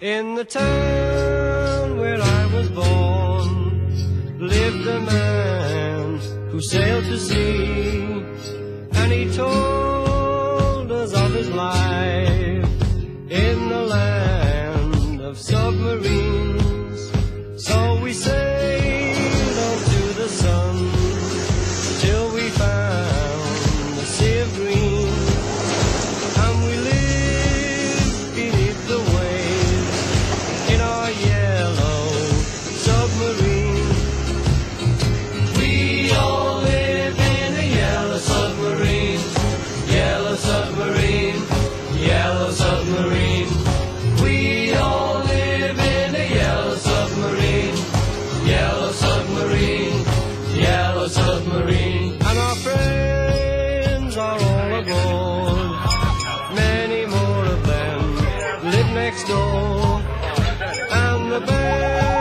In the town where I was born lived a man who sailed to sea, and he told us of his life in the land of submarines. Next door. And the band